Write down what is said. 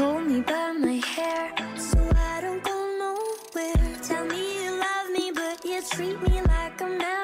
Hold me by my hair so I don't go nowhere. Tell me you love me, but you treat me like a man.